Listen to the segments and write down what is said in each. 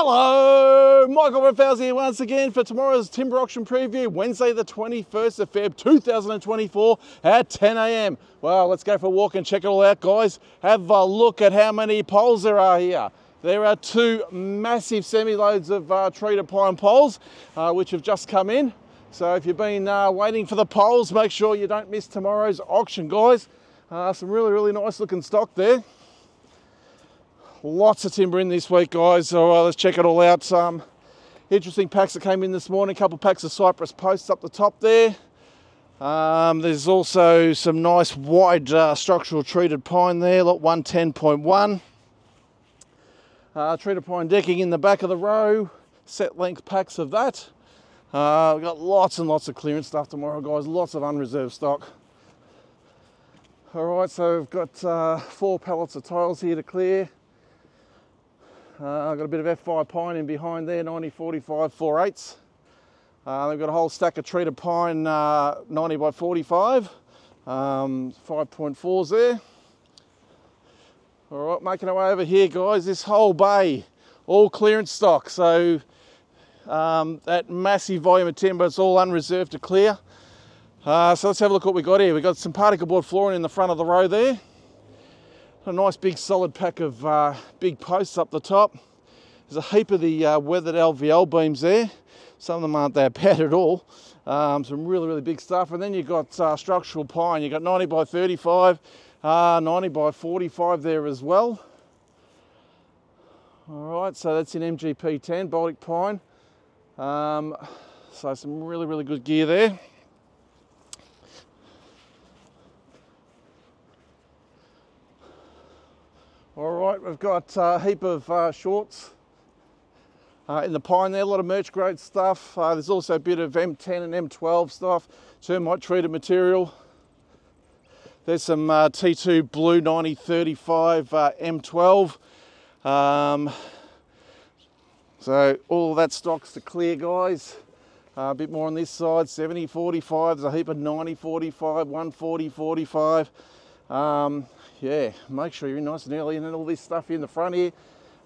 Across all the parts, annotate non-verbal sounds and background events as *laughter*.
Hello, Michael Redfowles here once again for tomorrow's timber auction preview, Wednesday the 21st of Feb 2024 at 10 a.m. Well, let's go for a walk and check it all out, guys. Have a look at how many poles there are here. There are two massive semi-loads of uh, treated pine poles, uh, which have just come in. So if you've been uh, waiting for the poles, make sure you don't miss tomorrow's auction, guys. Uh, some really, really nice looking stock there. Lots of timber in this week, guys. So let's check it all out. Some interesting packs that came in this morning. A couple packs of cypress posts up the top there. Um, there's also some nice wide uh, structural treated pine there, lot 110.1. Uh, treated pine decking in the back of the row, set length packs of that. Uh, we've got lots and lots of clearance stuff tomorrow, guys. Lots of unreserved stock. All right, so we've got uh, four pallets of tiles here to clear. Uh, I've got a bit of F5 pine in behind there, 90, 45, 4 eighths. Uh, they've got a whole stack of treated pine, uh, 90 by 45, um, 5.4s there. All right, making our way over here, guys. This whole bay, all clearance stock. So um, that massive volume of timber, it's all unreserved to clear. Uh, so let's have a look what we got here. We've got some particle board flooring in the front of the row there a nice big solid pack of uh, big posts up the top. There's a heap of the uh, weathered LVL beams there. Some of them aren't that *laughs* bad at all. Um, some really, really big stuff. And then you've got uh, structural pine. You've got 90 by 35, uh, 90 by 45 there as well. All right, so that's in MGP 10, Baltic pine. Um, so some really, really good gear there. All right, we've got a heap of uh, shorts uh, in the pine there, a lot of merch grade stuff. Uh, there's also a bit of M10 and M12 stuff, termite treated material. There's some uh, T2 Blue 9035 uh, M12. Um, so all that stock's to clear, guys. Uh, a bit more on this side, 70, 45. There's a heap of 90, 45, 140, 45. Um, yeah, make sure you're nice and early and then all this stuff in the front here.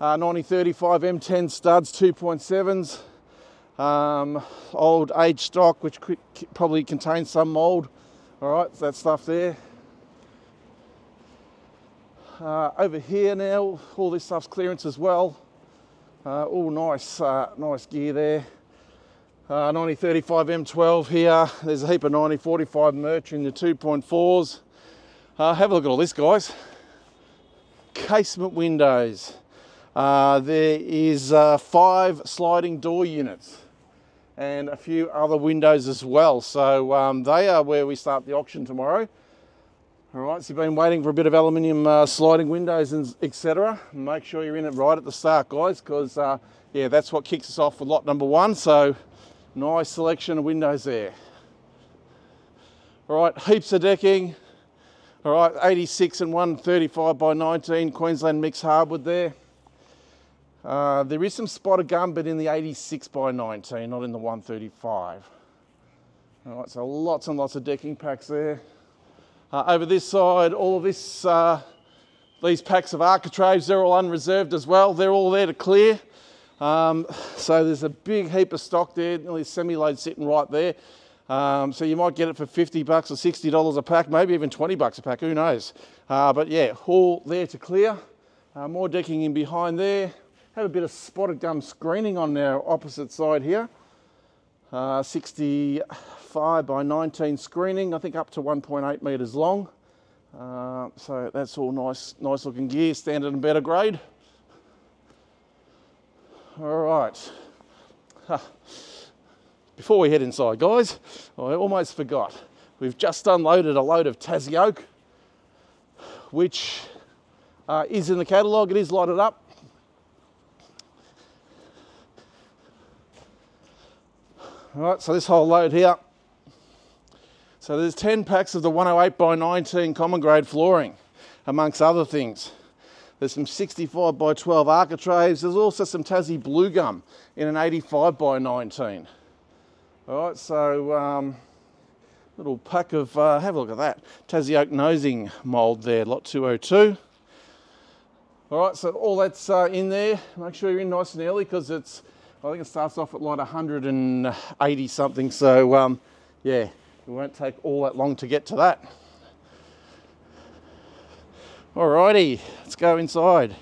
Uh, 9035 M10 studs, 2.7s. Um, old age stock, which probably contains some mold. All right, that stuff there. Uh, over here now, all this stuff's clearance as well. Uh, all nice, uh, nice gear there. Uh, 9035 M12 here. There's a heap of 9045 merch in the 2.4s. Uh, have a look at all this, guys. Casement windows. Uh, there is uh, five sliding door units and a few other windows as well. So um, they are where we start the auction tomorrow. All right, so you've been waiting for a bit of aluminium uh, sliding windows and etc. Make sure you're in it right at the start, guys, because uh, yeah, that's what kicks us off with lot number one. So nice selection of windows there. All right, heaps of decking, all right, 86 and 135 by 19, Queensland mixed hardwood there. Uh, there is some spotted gum, but in the 86 by 19, not in the 135. All right, so lots and lots of decking packs there. Uh, over this side, all of this, uh, these packs of architraves, they're all unreserved as well. They're all there to clear. Um, so there's a big heap of stock there, nearly a semi-load sitting right there. Um, so you might get it for 50 bucks or $60 a pack, maybe even 20 bucks a pack, who knows. Uh, but yeah, all there to clear. Uh, more decking in behind there. Have a bit of spotted gum screening on our opposite side here. Uh, 65 by 19 screening, I think up to 1.8 metres long. Uh, so that's all nice, nice looking gear, standard and better grade. All right. Before we head inside, guys, I almost forgot. We've just unloaded a load of Tassie oak, which uh, is in the catalogue. It is lighted up. All right, so this whole load here. So there's 10 packs of the 108 by 19 common grade flooring, amongst other things. There's some 65 by 12 architraves. There's also some Tassie blue gum in an 85 by 19. All right, so um, little pack of, uh, have a look at that, Tassie Oak nosing mould there, lot 202. All right, so all that's uh, in there. Make sure you're in nice and early because it's, I think it starts off at like 180 something. So um, yeah, it won't take all that long to get to that. Alrighty, let's go inside.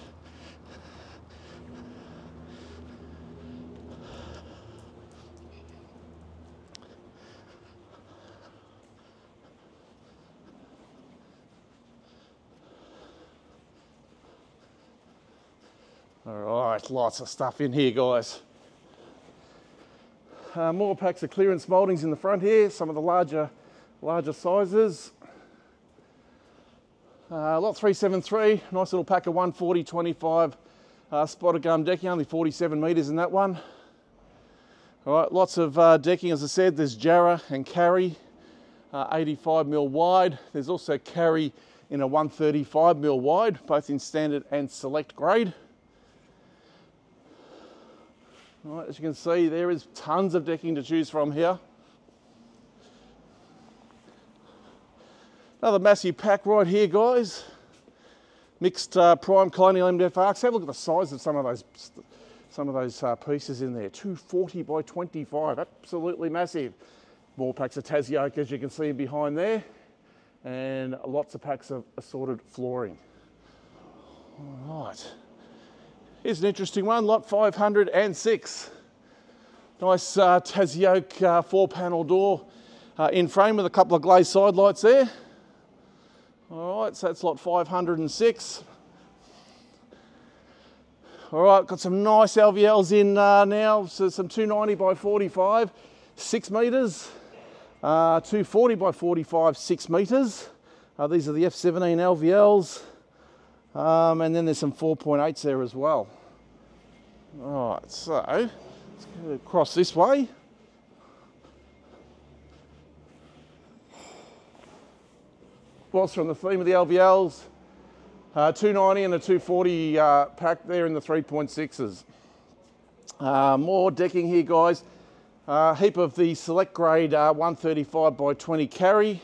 All right, lots of stuff in here, guys. Uh, more packs of clearance mouldings in the front here, some of the larger, larger sizes. Uh, lot 373, nice little pack of 140 25 uh, spotted gum decking, only 47 metres in that one. All right, lots of uh, decking, as I said, there's Jarrah and Karri, uh, 85 mil wide. There's also Karri in a 135 mil wide, both in standard and select grade. Right, as you can see, there is tons of decking to choose from here. Another massive pack right here, guys. Mixed uh, prime colonial MDF arcs. Have a look at the size of some of those some of those uh, pieces in there. 240 by 25, absolutely massive. More packs of Tassie oak, as you can see behind there, and lots of packs of assorted flooring. All right. Here's an interesting one, lot 506. Nice uh, oak uh, four panel door uh, in frame with a couple of glazed side lights there. All right, so that's lot 506. All right, got some nice LVLs in uh, now. So some 290 by 45, six meters. Uh, 240 by 45, six meters. Uh, these are the F17 LVLs. Um, and then there's some 4.8s there as well. All right, so let's go across this way. Whilst from the theme of the LVLs, uh, 290 and a 240 uh, pack there in the 3.6s. Uh, more decking here, guys. Uh, heap of the select grade uh, 135 by 20 karri.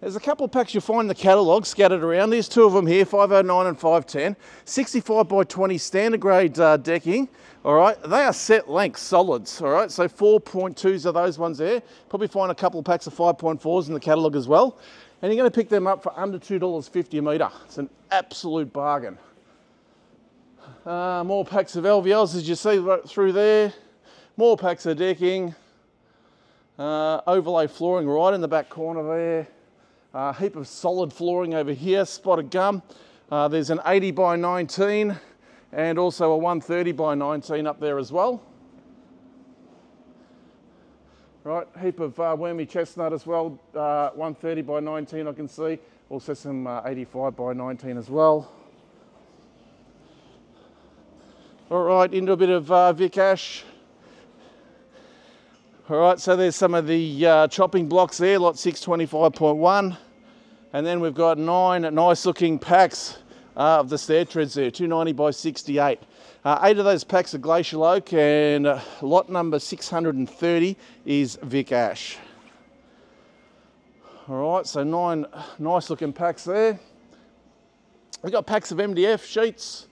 There's a couple of packs you'll find in the catalogue scattered around. There's two of them here, 509 and 510. 65 by 20 standard grade uh, decking. All right, they are set length solids. All right, so 4.2s are those ones there. Probably find a couple of packs of 5.4s in the catalogue as well. And you're going to pick them up for under $2.50 a metre. It's an absolute bargain. Uh, more packs of LVLs as you see right through there. More packs of decking. Uh, overlay flooring right in the back corner there. A uh, heap of solid flooring over here, spotted gum. Uh, there's an 80 by 19 and also a 130 by 19 up there as well. Right, heap of uh, wormy chestnut as well, uh, 130 by 19 I can see. Also some uh, 85 by 19 as well. All right, into a bit of uh, Vic Ash. All right, so there's some of the uh, chopping blocks there, lot 625.1. And then we've got nine nice looking packs uh, of the stair treads there, 290 by 68. Uh, eight of those packs are glacial oak and uh, lot number 630 is Vic Ash. All right, so nine nice looking packs there. We've got packs of MDF sheets.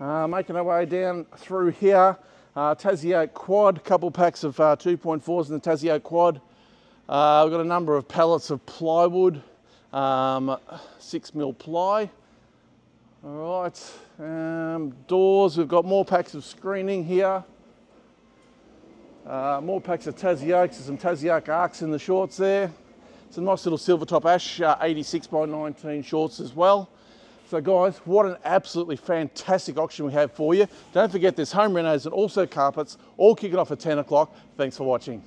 Uh, making our way down through here. Uh, Oak Quad, couple packs of uh, 2.4s in the Tassie Oak Quad. Uh, we've got a number of pallets of plywood, um, six mil ply. All right, um, doors, we've got more packs of screening here. Uh, more packs of there's some Tassie Oak arcs in the shorts there. Some nice little silver top ash, uh, 86 by 19 shorts as well. So guys, what an absolutely fantastic auction we have for you. Don't forget there's home renos and also carpets, all kicking off at 10 o'clock. Thanks for watching.